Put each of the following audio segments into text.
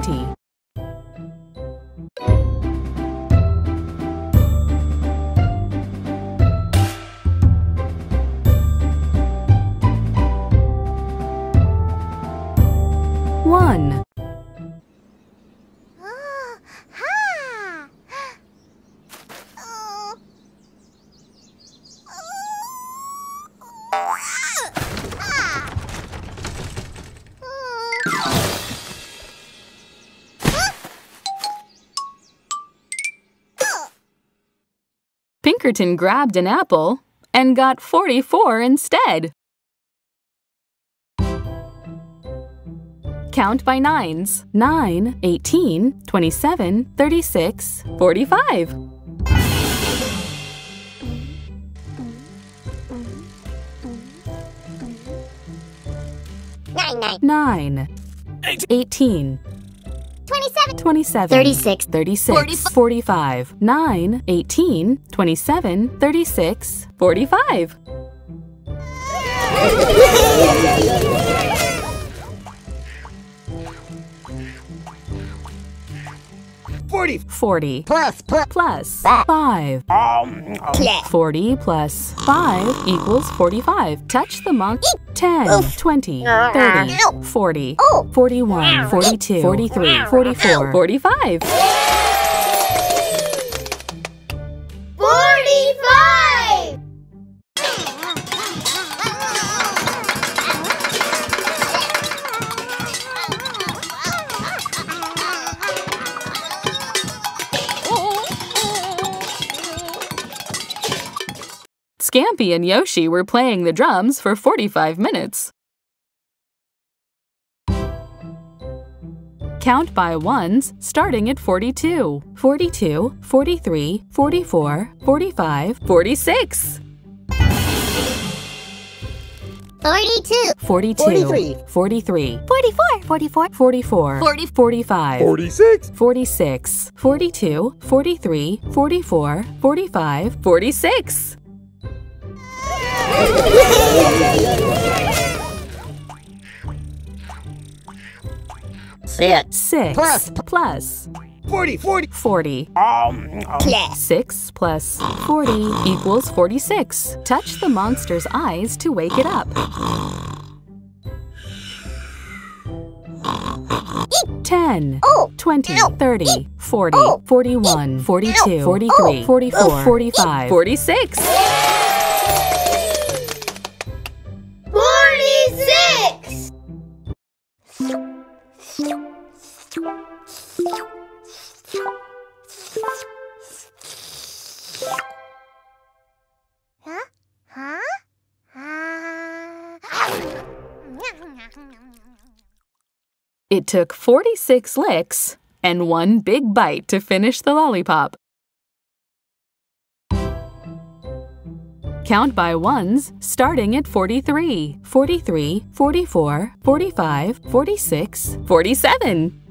20. One, Pinkerton grabbed an apple and got 44 instead. Count by nines 9, 18, 27, 36, 45. Nine, nine. 9, 18, 27. 27, 36, 36, 45, 9, 18, 27, 36, 45. Forty 40 Plus, plus. plus plus plus 5. Um. Plus. 40 plus 5 equals 45. Touch the monk. 10, 20, 30, 40, Oh. 41, 42, 43, 44, 45. 45! Scampy and Yoshi were playing the drums for 45 minutes. Count by ones starting at 42. 42, 43, 44, 45, 46. 42. 42, 43. 43, 44. 44. 44, 40. 45, forty-six 46, 42, 43, 44, 45, 46. Six. Six. Plus. Plus. 40. 40. 40. Um, um. 6 plus 40 equals 46. Touch the monster's eyes to wake it up. 10, 20, 30, 40, 41, 42, 43, 44, 45, 46 six. It took 46 licks and one big bite to finish the lollipop. Count by ones starting at 43, 43, 44, 45, 46, 47,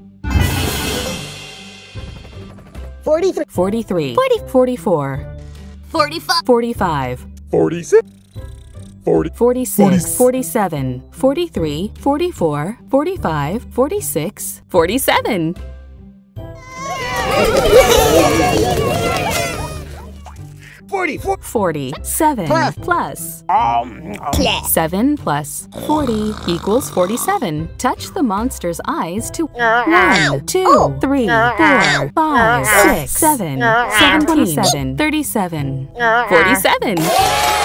forty-three. 43, 40. 44, 45. 45, forty-six. Forty. 46, 47, 43, 44, 45, 46, 47. Forty-four 40, 7 Plus. Um, um, Plus. 7 plus 40 equals 47. Touch the monster's eyes to 1, 2, 3, uh, uh, 4, uh, 5, 6, 7, 17, 37, 47. 47!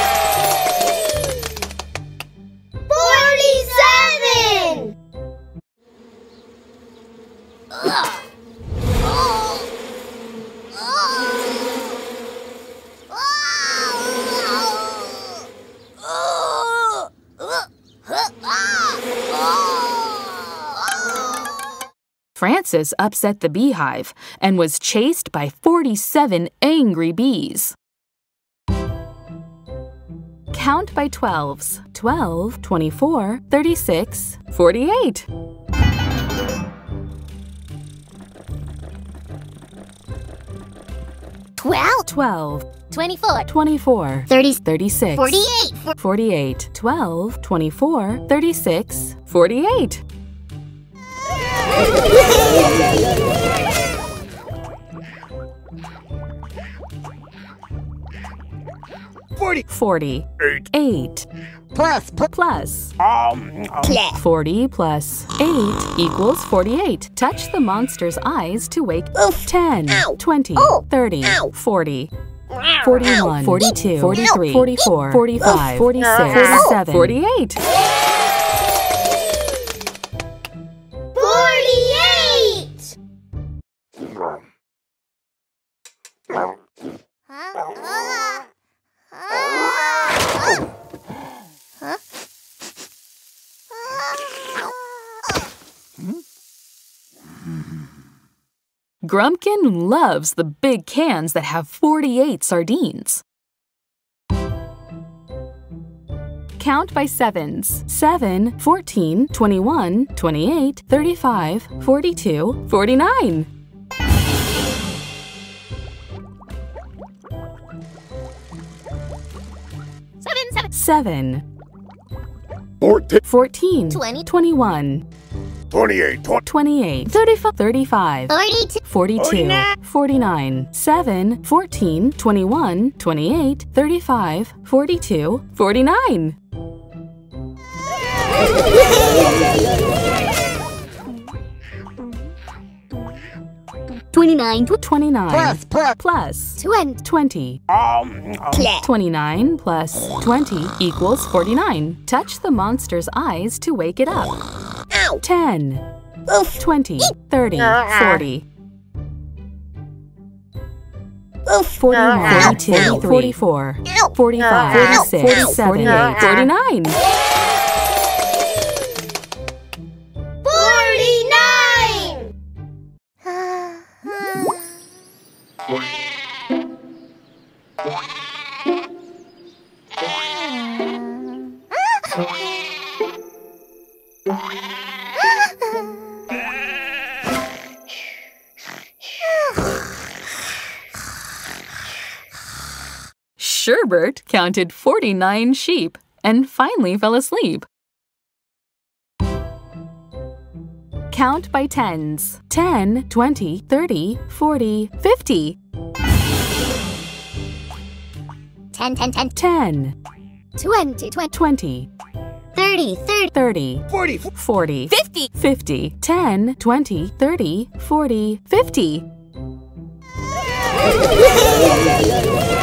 Francis upset the beehive and was chased by 47 angry bees. Count by 12s 12, 24, 36, 48. 12, 12, 24, 24, 30, 36, 48, 48, 12, 24, 36, 48. Forty. 40. Eight. 8 Plus. Plus. plus Um. um, 40 plus 8 equals 48. Touch the monster's eyes to wake 10, 20, 30, 40, 41, 42, 43, 44, 45, 46, 47, 48. Grumpkin loves the big cans that have 48 sardines. Count by sevens 7, 14, 21, 28, 35, 42, 49. 7, Fourteen. 14, Twenty. 21, Twenty-eight. Twenty. 28, 35, 35, Forty-two. 42, Forty-nine. 49, 7, 14, 21, 28, 35, 42, 49. Twenty-nine. 29 Plus. Plus. plus Twenty. 20. Um. um, 29 plus 20 equals 49. Touch the monster's eyes to wake it up. 10, 20, 30, 40. 41, 42, 44, 45, 46, 47, 48, 49. Sherbert counted 49 sheep and finally fell asleep. Count by tens 10, 20, 30, 40, 50. Ten, ten, ten. 10, Twenty, twenty. 20, Thirty, thirty. 30, Forty. 40, Fifty. 50, 10, 20, 30, 40, 50.